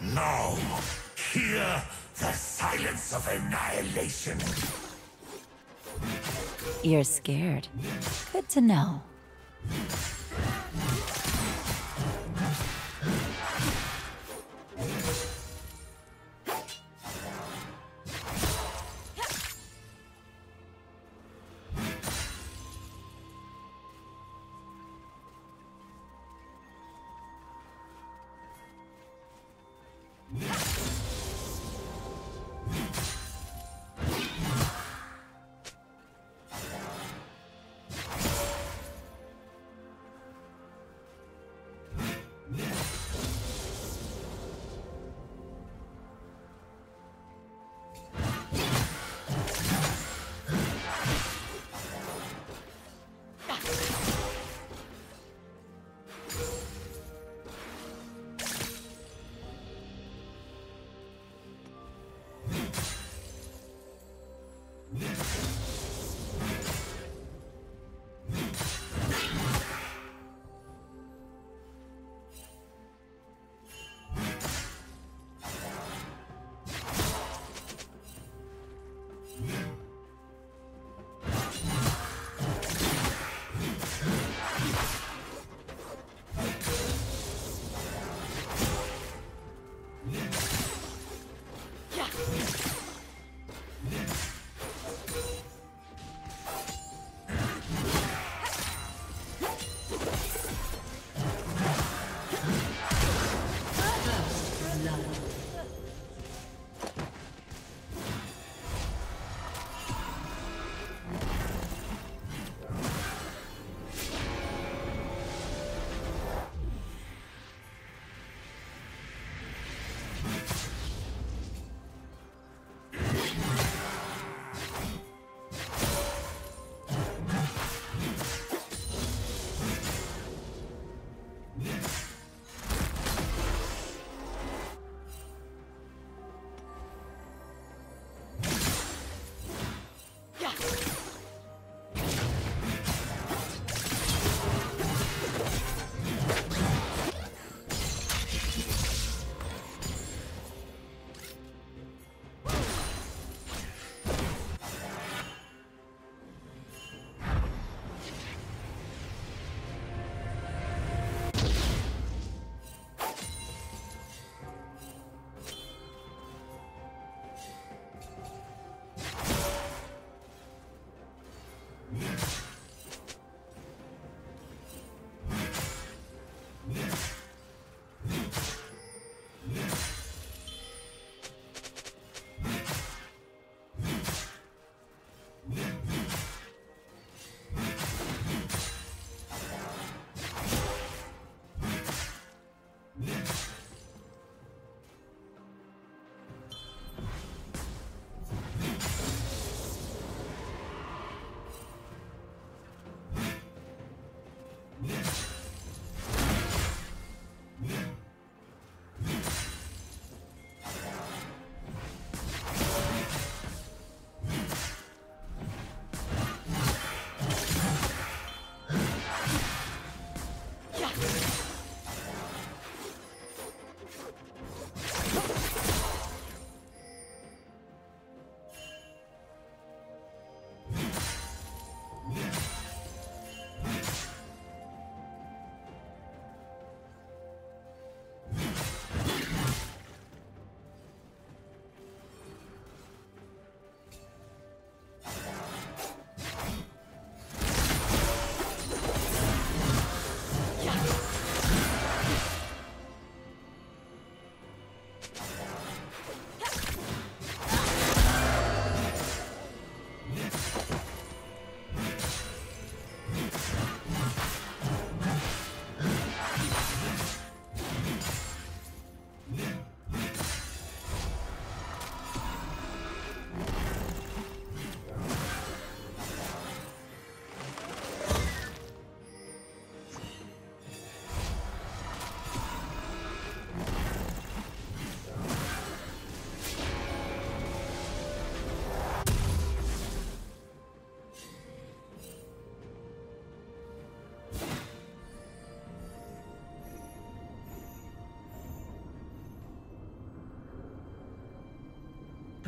Now, hear the silence of annihilation. You're scared. Good to know.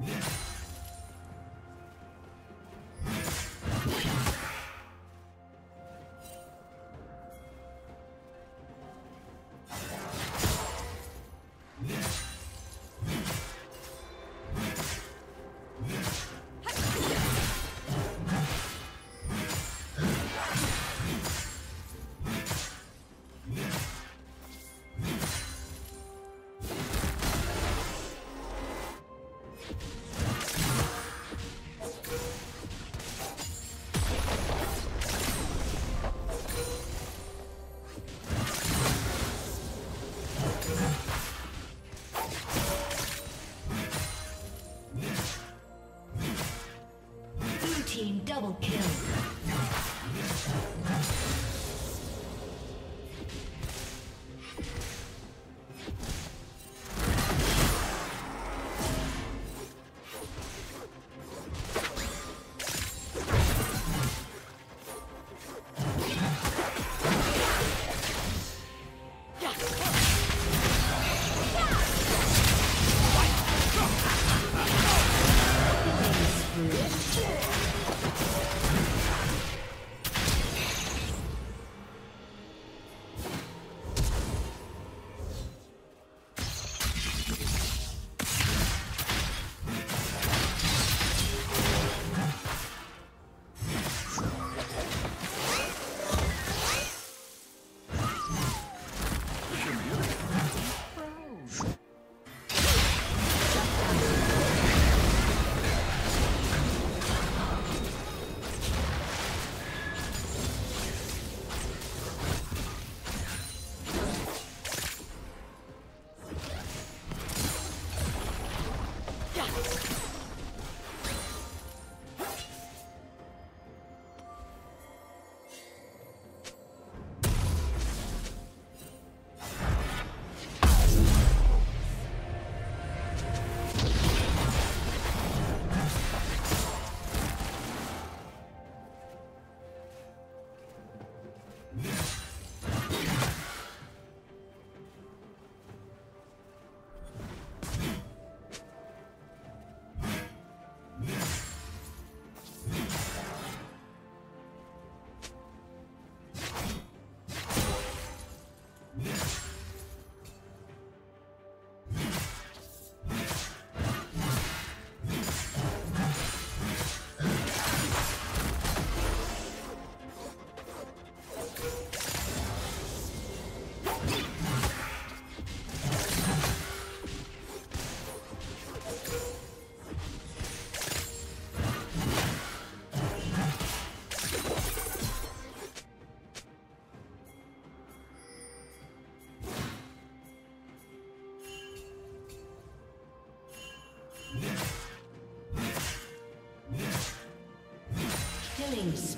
Double Killing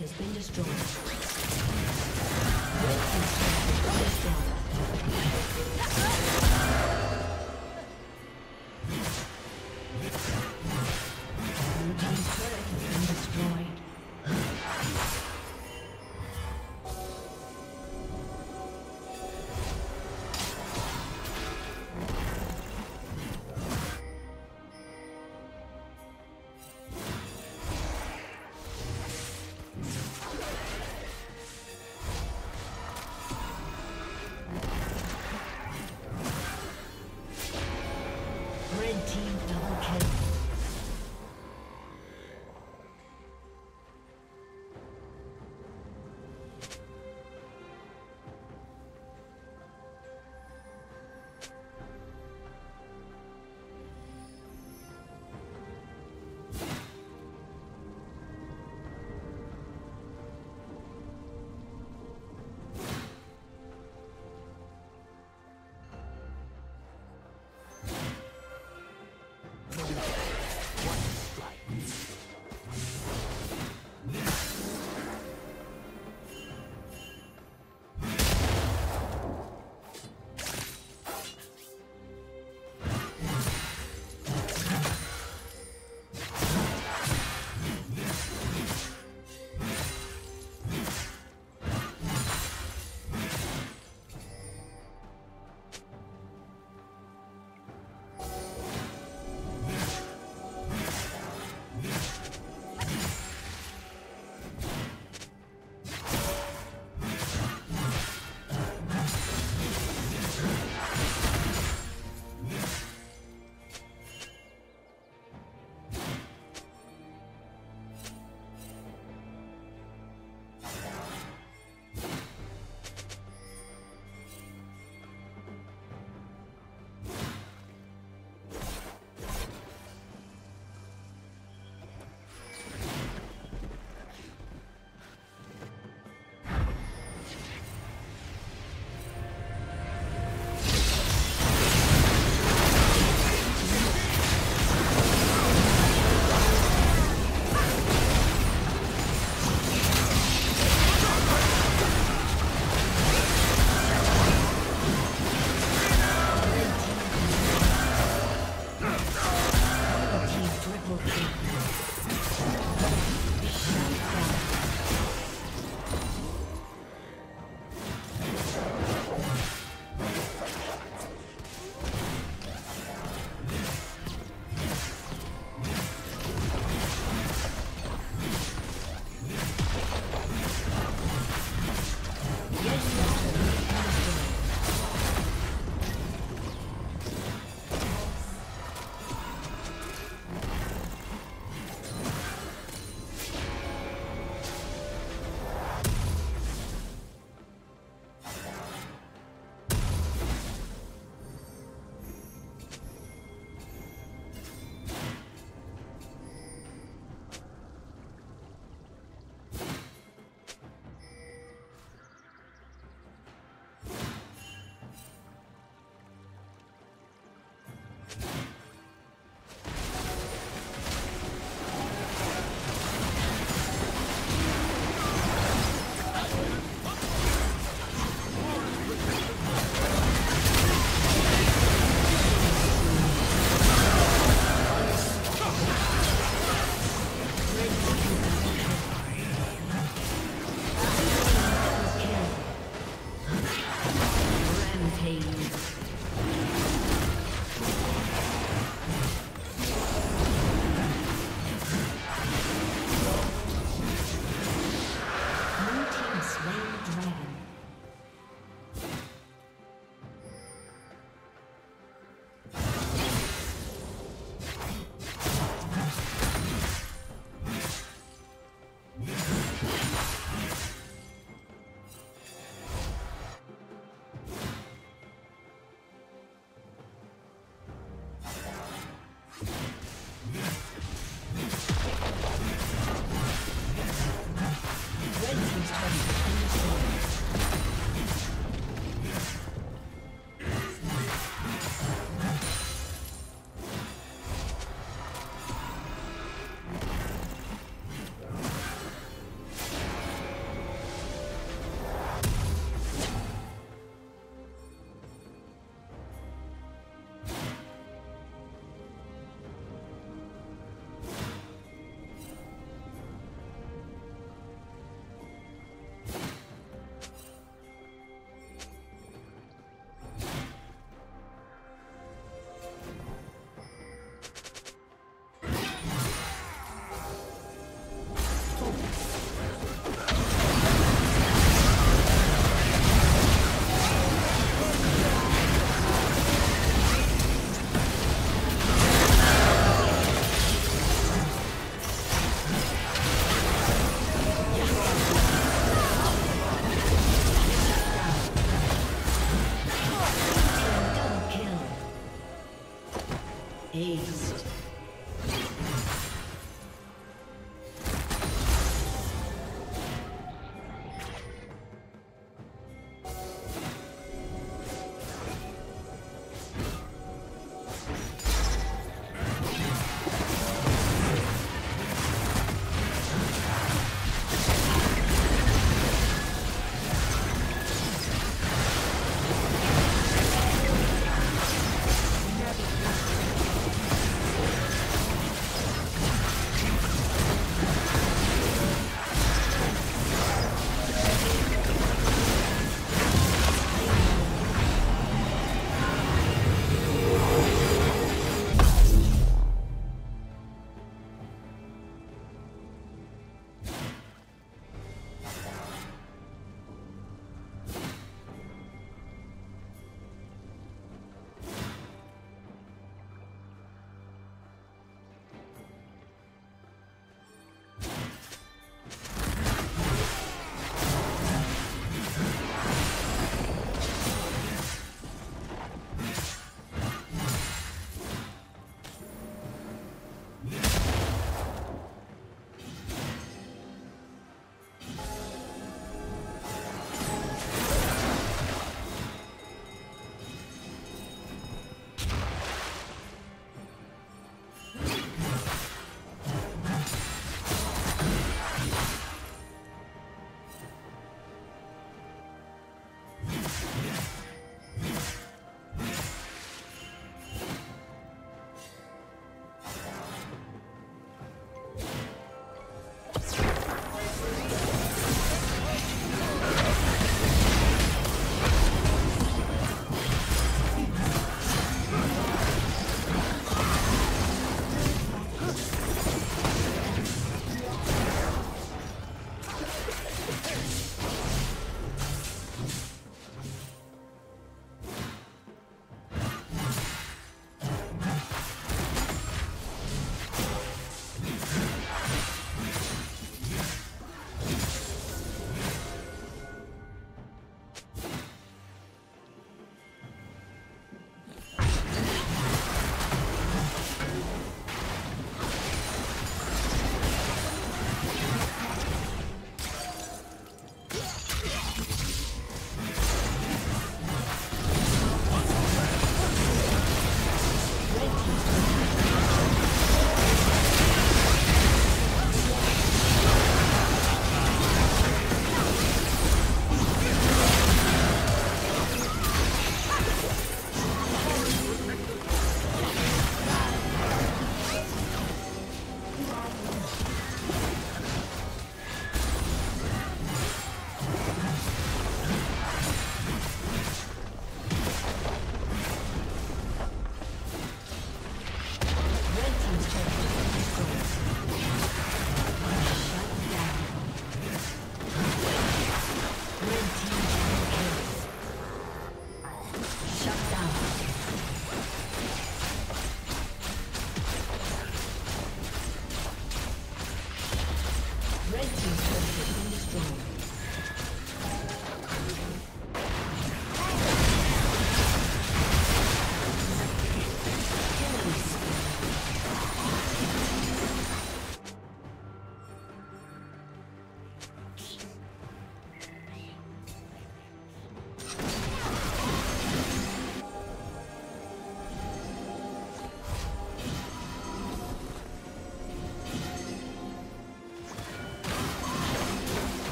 Has been destroyed.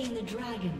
Slain the dragon.